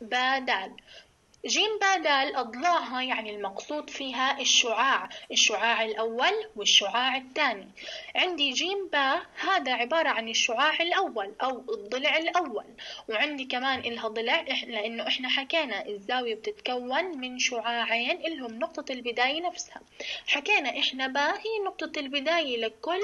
با دال جيم بادال أضلاعها يعني المقصود فيها الشعاع الشعاع الأول والشعاع الثاني. عندي جيم با هذا عبارة عن الشعاع الأول أو الضلع الأول. وعندي كمان إلها ضلع لأنه إحنا حكينا الزاوية بتتكون من شعاعين إلهم نقطة البداية نفسها. حكينا إحنا با هي نقطة البداية لكل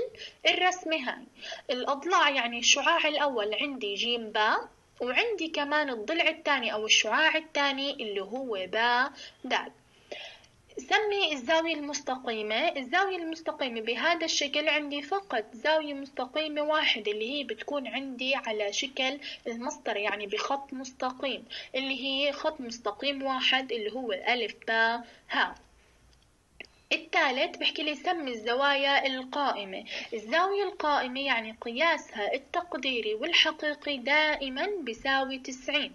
الرسمة هاي. الأضلاع يعني الشعاع الأول. عندي جيم با وعندي كمان الضلع الثاني أو الشعاع الثاني اللي هو با دال سمي الزاوية المستقيمة. الزاوية المستقيمة بهذا الشكل عندي فقط زاوية مستقيمة واحدة اللي هي بتكون عندي على شكل المسطرة يعني بخط مستقيم اللي هي خط مستقيم واحد اللي هو ألف با ها. الثالث بحكي لي سمي الزوايا القائمة. الزاوية القائمة يعني قياسها التقديري والحقيقي دائما بيساوي تسعين.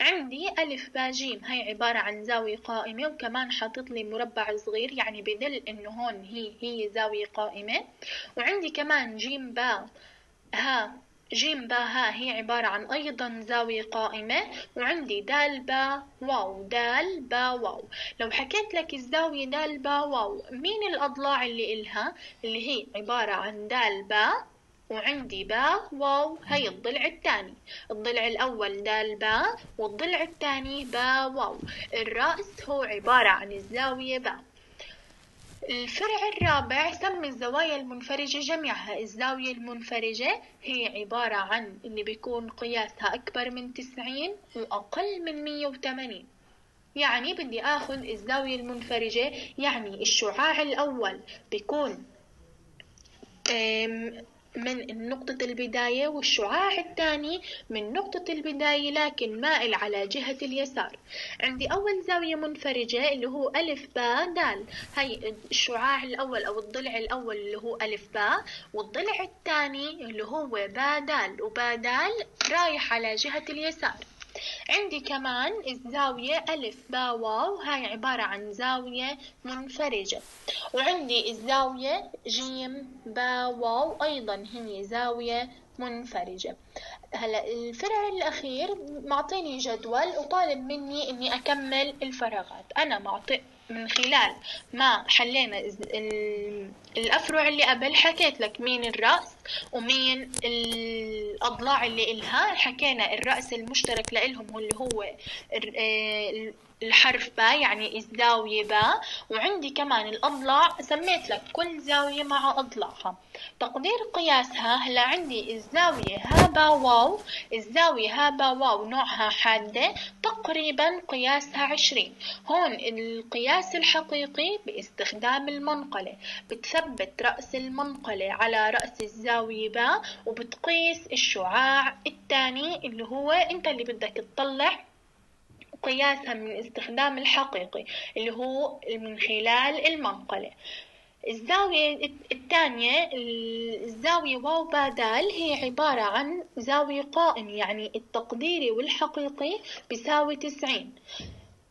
عندي ألف با جيم. هاي عبارة عن زاوية قائمة وكمان حاطط لي مربع صغير يعني بدل إنه هون هي هي زاوية قائمة. وعندي كمان جيم با. ها جيم با ها هي عبارة عن أيضا زاوية قائمة. وعندي دال با واو دال با واو. لو حكيت لك الزاوية دال با واو مين الأضلاع اللي إلها؟ اللي هي عبارة عن دال با وعندي با واو هي الضلع الثاني. الضلع الأول دال با والضلع الثاني با واو. الرأس هو عبارة عن الزاوية با. الفرع الرابع سمي الزوايا المنفرجة جميعها الزاوية المنفرجة. هي عبارة عن اللي بيكون قياسها أكبر من تسعين وأقل من مية وثمانين. يعني بدي آخذ الزاوية المنفرجة يعني الشعاع الأول بيكون من نقطة البداية والشعاع الثاني من نقطة البداية لكن مائل على جهة اليسار. عندي أول زاوية منفرجة اللي هو ألف با دال. هاي الشعاع الأول أو الضلع الأول اللي هو ألف با والضلع الثاني اللي هو با دال. وبا دال رايح على جهة اليسار. عندي كمان الزاوية ألف با واو. هاي عبارة عن زاوية منفرجة. وعندي الزاوية جيم با واو. أيضا هي زاوية منفرجة. هلا الفرع الأخير معطيني جدول وطالب مني إني أكمل الفراغات. أنا معطي من خلال ما حلينا الأفرع اللي قبل حكيت لك مين الرأس ومين الأضلاع اللي إلها. حكينا الرأس المشترك لإلهم اللي هو آه، الحرف با يعني الزاوية با وعندي كمان الأضلاع سميت لك كل زاوية مع أضلاعها تقدير قياسها هلا عندي الزاوية ها با واو الزاوية ها با واو نوعها حادة تقريبا قياسها عشرين. هون القياس الحقيقي باستخدام المنقلة. بتثبت رأس المنقلة على رأس الزاوية با وبتقيس الشعاع الثاني اللي هو أنت اللي بدك تطلع قياسها من استخدام الحقيقي اللي هو من خلال المنقلة. الزاوية الثانية الزاوية واو بادال هي عبارة عن زاوية قائمة يعني التقديري والحقيقي بيساوي تسعين.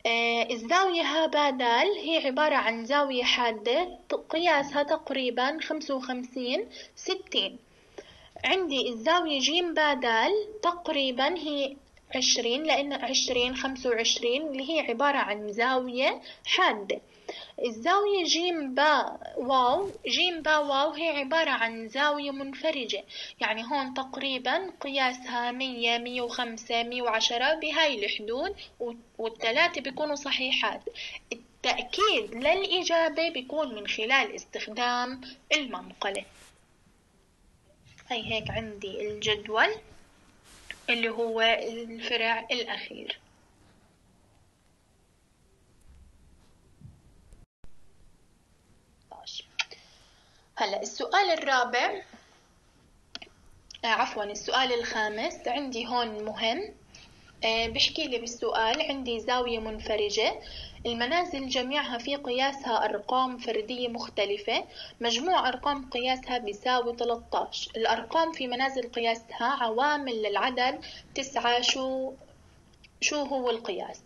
آه الزاوية ها بادال هي عبارة عن زاوية حادة قياسها تقريبا خمسة وخمسين ستين. عندي الزاوية جيم بادال تقريبا هي عشرين لأن عشرين خمسة وعشرين اللي هي عبارة عن زاوية حادة الزاوية جيم با واو جيم با واو هي عبارة عن زاوية منفرجة. يعني هون تقريبا قياسها مية مية وخمسة مية وعشرة بهاي الحدود والثلاثة بيكونوا صحيحات. التأكيد للإجابة بيكون من خلال استخدام المنقلة. هي هيك عندي الجدول. اللي هو الفرع الأخير. هلا السؤال الرابع آه عفوا السؤال الخامس عندي هون مهم. آه بحكي لي بالسؤال عندي زاوية منفرجة. المنازل جميعها في قياسها أرقام فردية مختلفة. مجموع أرقام قياسها بيساوي 13 الأرقام في منازل قياسها عوامل للعدد تسعة شو شو هو القياس؟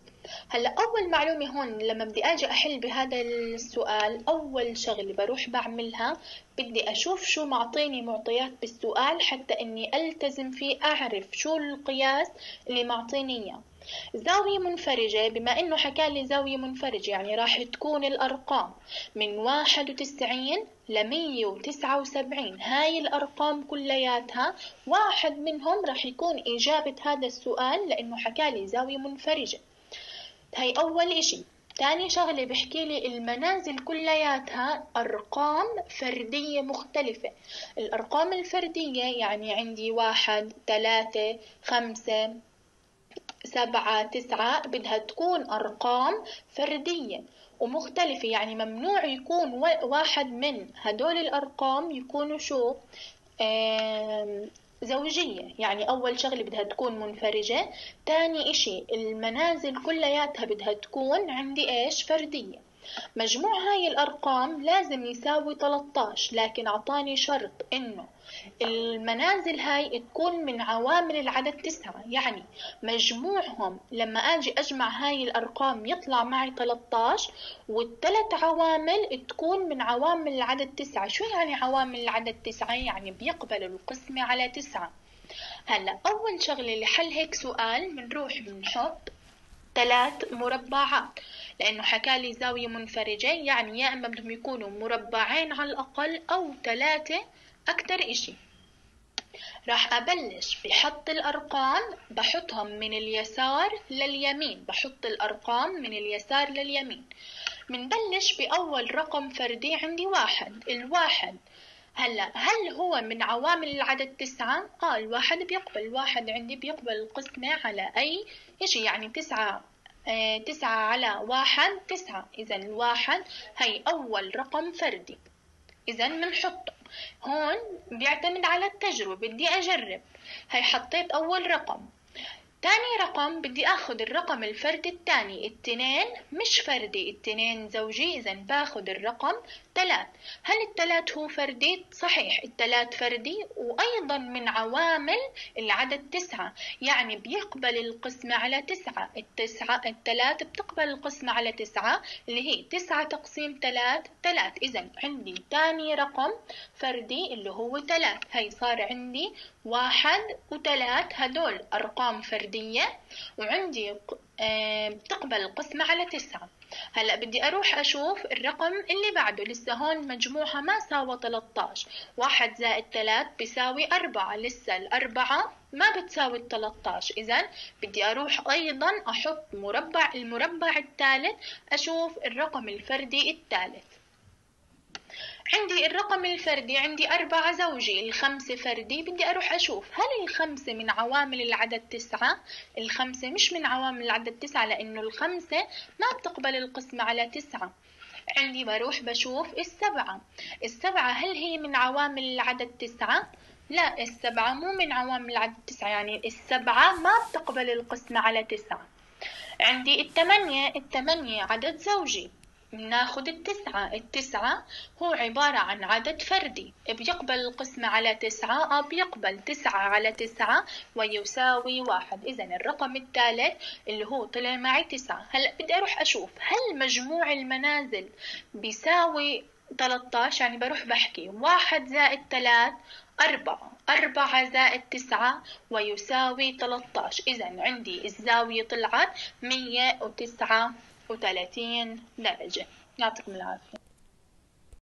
هلا أول معلومة هون لما بدي أجي أحل بهذا السؤال أول شغلة بروح بعملها بدي أشوف شو معطيني معطيات بالسؤال حتى إني ألتزم فيه أعرف شو القياس اللي معطيني إياه. زاوية منفرجة بما إنه حكى لي زاوية منفرجة يعني راح تكون الأرقام من واحد وتسعين لمية وتسعة وسبعين هاي الأرقام كلياتها. واحد منهم راح يكون إجابة هذا السؤال لأنه حكى لي زاوية منفرجة. هاي أول إشي. تاني شغلة بحكي لي المنازل كلياتها أرقام فردية مختلفة. الأرقام الفردية يعني عندي واحد ثلاثة خمسة سبعة تسعة بدها تكون أرقام فردية ومختلفة. يعني ممنوع يكون واحد من هدول الأرقام يكونوا شو؟ زوجية. يعني أول شغلة بدها تكون منفرجة تاني إشي المنازل كلياتها بدها تكون عندي إيش؟ فردية. مجموع هاي الأرقام لازم يساوي 13 لكن أعطاني شرط إنه المنازل هاي تكون من عوامل العدد تسعة. يعني مجموعهم لما أجي أجمع هاي الأرقام يطلع معي 13 والثلاث عوامل تكون من عوامل العدد تسعة. شو يعني عوامل العدد تسعة؟ يعني بيقبل القسمة على تسعة. هلأ أول شغلة لحل هيك سؤال بنروح بنحط ثلاث مربعات لأنه حكى لي زاوية منفرجة يعني يا إما بدهم يكونوا مربعين على الأقل أو ثلاثة أكتر إشي. راح أبلش بحط الأرقام بحطهم من اليسار لليمين بحط الأرقام من اليسار لليمين. منبلش بأول رقم فردي عندي واحد الواحد. هلأ هل هو من عوامل العدد تسعة؟ آه الواحد بيقبل الواحد عندي بيقبل القسمة على أي إشي يعني تسعة تسعة على واحد تسعة. إذا الواحد هي أول رقم فردي. إذا بنحطه. هون بيعتمد على التجربة. بدي أجرب. هي حطيت أول رقم. تاني رقم بدي اخد الرقم الفردي التاني التنين مش فردي التنين زوجي اذا باخد الرقم تلات هل التلات هو فردي؟ صحيح التلات فردي وأيضا من عوامل العدد تسعة. يعني بيقبل القسمة على تسعة. التسعة التلات بتقبل القسمة على تسعة اللي هي تسعة تقسيم تلات تلات اذا عندي تاني رقم فردي اللي هو تلات هي صار عندي واحد وتلات هدول أرقام فردية وعندي بتقبل القسمة على تسعة. هلأ بدي أروح أشوف الرقم اللي بعده. لسه هون مجموعها ما ساوى 13 واحد زائد 3 بيساوي أربعة. لسه الأربعة ما بتساوي ال 13 إذا بدي أروح أيضا أحط مربع المربع الثالث أشوف الرقم الفردي الثالث. عندي الرقم الفردي عندي أربعة زوجي الخمسة فردي بدي أروح أشوف هل الخمسة من عوامل العدد تسعة؟ الخمسة مش من عوامل العدد تسعة لأنه الخمسة ما بتقبل القسمة على تسعة. عندي بروح بشوف السبعة. السبعة هل هي من عوامل العدد تسعة؟ لا السبعة مو من عوامل العدد تسعة يعني السبعة ما بتقبل القسمة على تسعة. عندي الثمانية الثمانية عدد زوجي. ناخد التسعة. التسعة هو عبارة عن عدد فردي. بيقبل القسمة على تسعة أو بيقبل تسعة على تسعة ويساوي واحد. إذا الرقم الثالث اللي هو طلع معي تسعة. هلأ بدي أروح أشوف هل مجموع المنازل بيساوي 13 يعني بروح بحكي. واحد زائد ثلاث أربعة. أربعة زائد تسعة ويساوي 13 إذا عندي الزاوية طلعت مية وتسعة. وثلاثين درجة. يعطيكم العافية.